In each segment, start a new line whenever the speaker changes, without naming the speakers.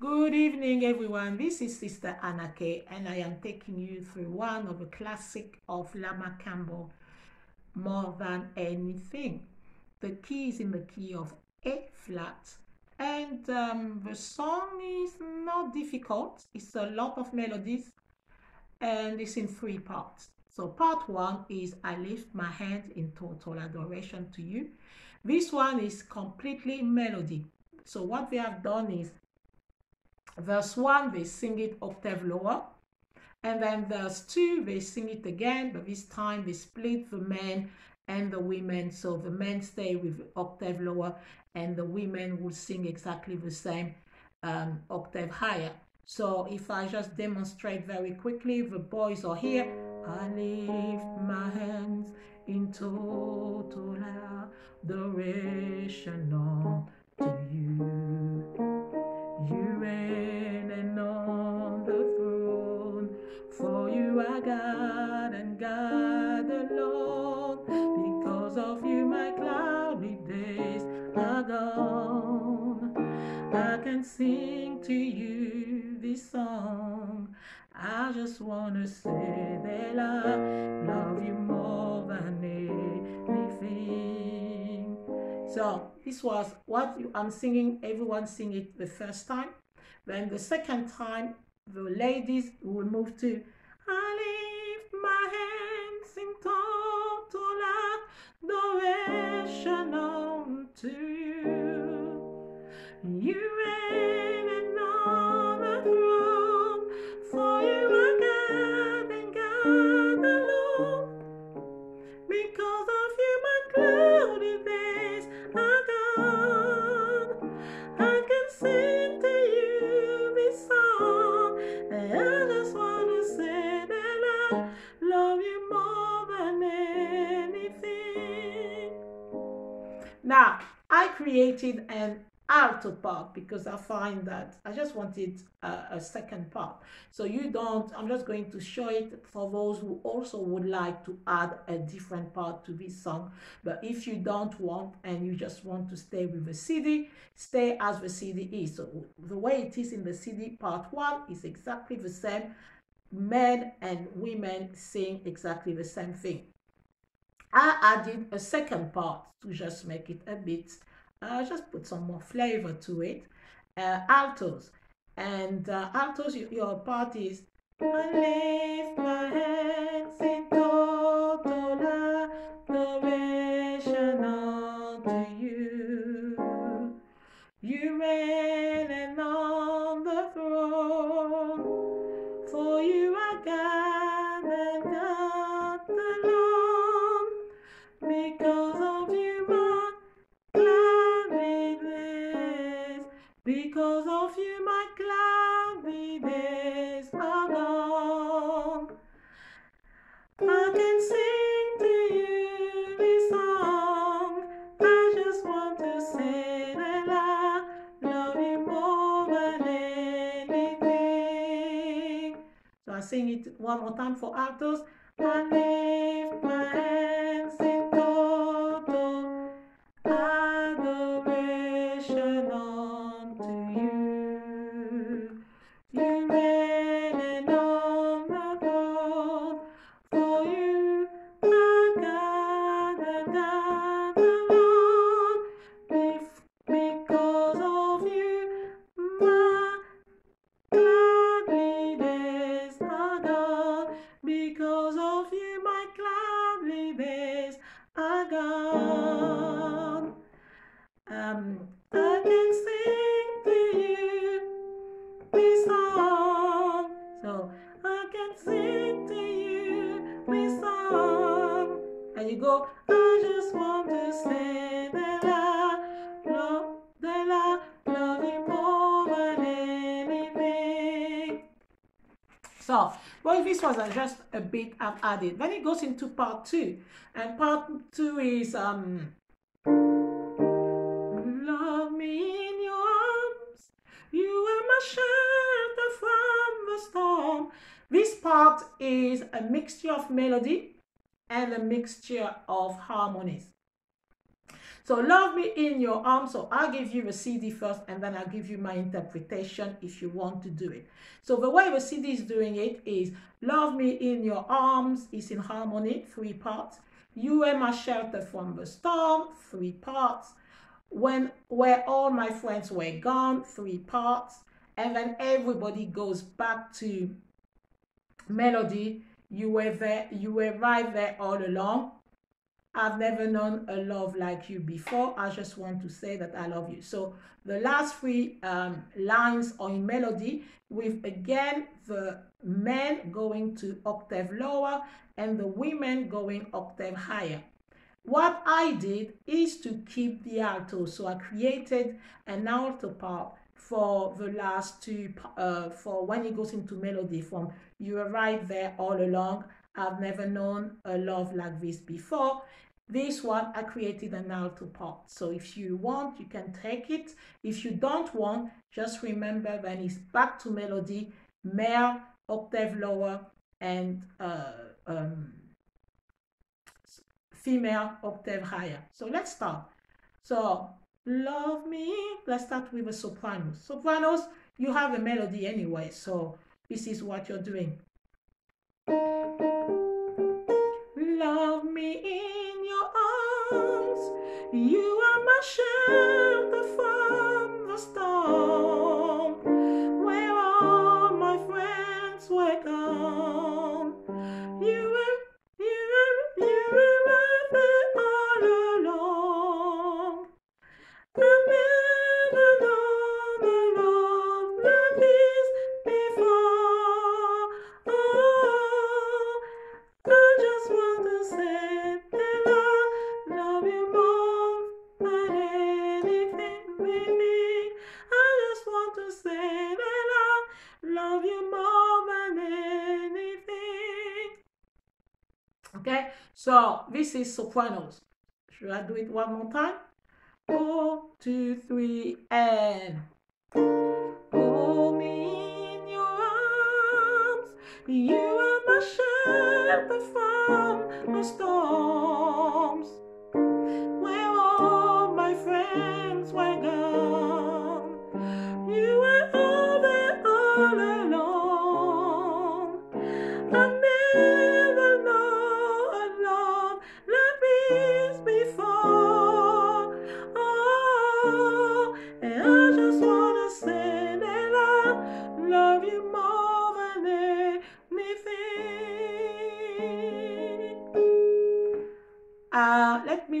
Good evening, everyone. This is Sister Anna Kay, and I am taking you through one of the classic of Lamar Campbell, More Than Anything. The key is in the key of A flat, and um, the song is not difficult. It's a lot of melodies, and it's in three parts. So part one is I lift my hand in total adoration to you. This one is completely melody. So what they have done is verse 1 they sing it octave lower. And then verse 2 they sing it again but this time they split the men and the women. So the men stay with octave lower and the women will sing exactly the same um, octave higher. So if I just demonstrate very quickly the boys are here. I lift I just wanna say that I love you more than anything. So this was what I'm singing. Everyone sing it the first time. Then the second time, the ladies will move to I lift my hands in total adoration unto you. You Now, I created an alto part because I find that I just wanted a, a, second part. So you don't, I'm just going to show it for those who also would like to add a different part to this song. But if you don't want and you just want to stay with the CD, stay as the CD is. So the way it is in the CD part one is exactly the same. Men and women sing exactly the same thing. I added a second part to just make it a bit uh, just put some more flavor to it. Uh, altos. And uh, altos, your part is I lift my hands in I sing it one more time for altos. You go, I just want to say that I love, that I love you more than anything. So, well, this was just a bit I've added. Then it goes into part two, and part two is um, love me in your arms. You are my shelter from the storm. This part is a mixture of melody and a mixture of harmonies. So love me in your arms. So I'll give you a CD first and then I'll give you my interpretation if you want to do it. So the way the CD is doing it is love me in your arms is in harmony, three parts. You were my shelter from the storm, three parts. When where all my friends were gone, three parts. And then everybody goes back to melody. You were there, you were right there all along I've never known a love like you before. I just want to say that I love you. So the last three um, lines are in melody with again the men going to octave lower and the women going octave higher. What I did is to keep the alto. So I created an alto part for the last two, uh, for when it goes into melody from you are right there all along. I've never known a love like this before. This one, I created an alto part. So if you want, you can take it. If you don't want, just remember when it's back to melody, male, octave lower, and uh, um, female, octave higher. So let's start. So, love me. Let's start with a soprano. Sopranos, you have a melody anyway. So this is what you're doing. Love me in your arms. you are my shelter from the storm, Okay, so this is sopranos. Should I do it one more time? Four, two, three, and hold me in your arms. You are my shelter from the storms.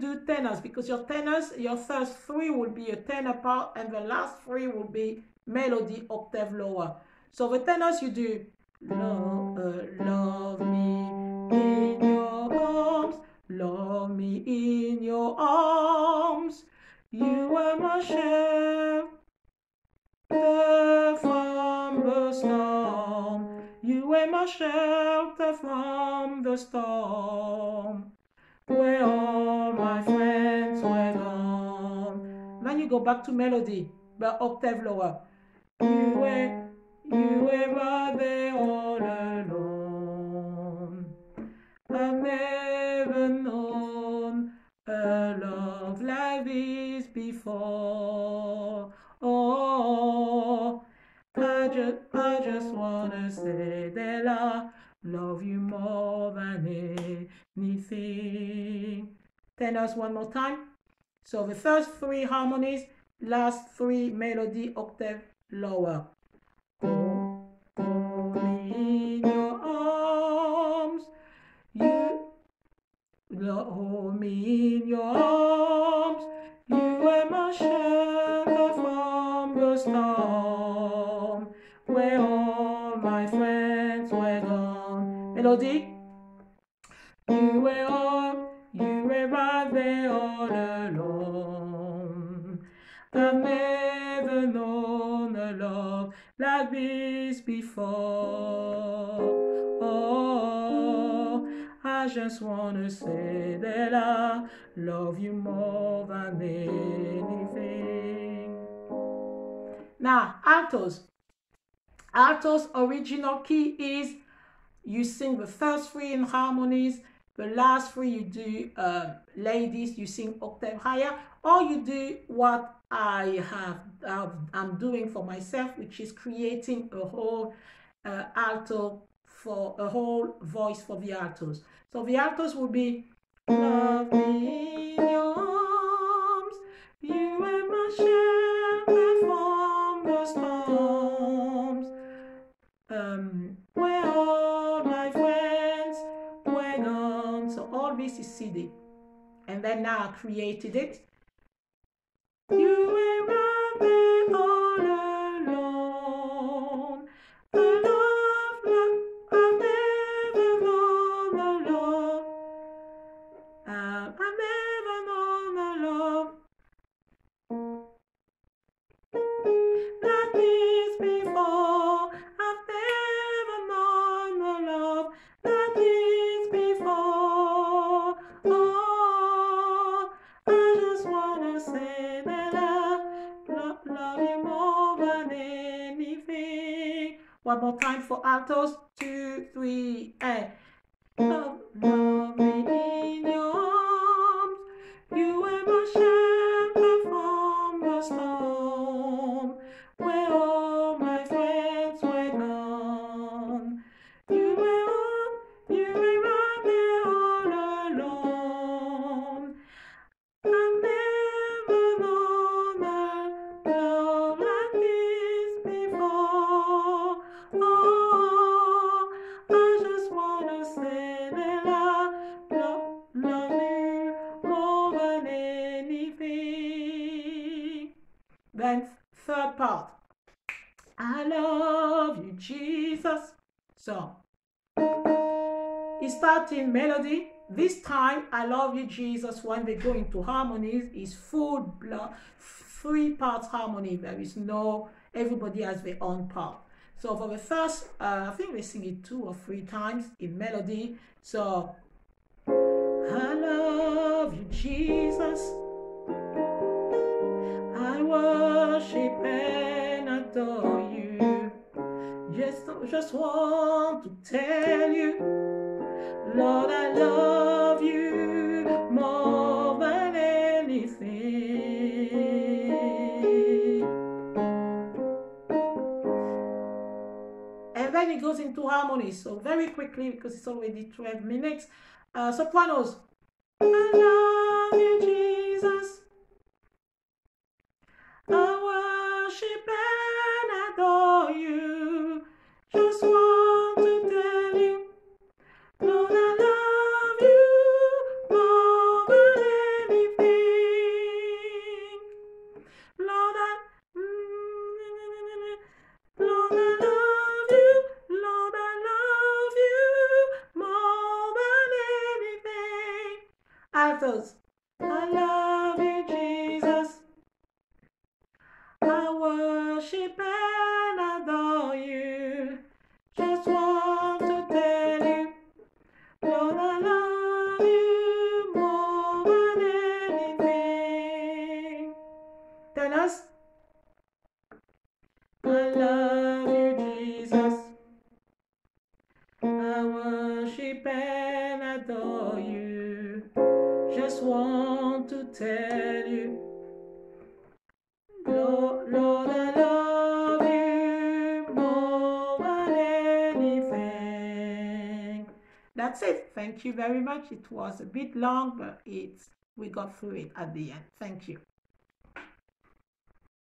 Do tenors because your tenors, your first three will be a tenor part and the last three will be melody octave lower. So the tenors you do love, uh, love me in your arms, love me in your arms. You are my shelter from the storm. You were my shelter from the storm where all my friends were gone. Then you go back to melody, but octave lower. You were, you were there all alone. I've never known a love like this before. Oh, I just, I just wanna say that I love you more than anything. Tenors one more time. So the first three harmonies, last three melody octave lower. Hold, me in your arms. You hold me in your arms. You are my shelter from the storm. Where all my friends were gone. Melody. Like this before. Oh, I just wanna say that I love you more than anything. Now, altos. Altos original key is you sing the first three in harmonies The last three you do, uh, ladies, you sing octave higher, or you do what I have, uh, I'm doing for myself, which is creating a whole uh, alto for a whole voice for the altos. So the altos will be love in your arms, you and my shelter from the storms. Um, where all my friends went on. So all this is CD. And then now I created it. You One more time for altos. Two, three, eh. mm. and Jesus. So starts melody. This time, I love you, Jesus. When they go into harmonies, is full blood, three parts harmony. There is no everybody has their own part. So for the first, uh, I think they sing it two or three times in melody. So I love you, Jesus. I worship Just, want to tell you, Lord, I love you more than anything. And then it goes into harmony. So very quickly, because it's already 12 minutes. Uh, sopranos. I love you, Jesus. Altos. I love you, Jesus. I worship and adore you. Just want to tell you, Lord, I love you more than anything. Tenors. I love you, Jesus. I worship and adore you. Tell you. Lord, Lord, I love you more than anything. That's it. Thank you very much. It was a bit long, but it's we got through it at the end. Thank you.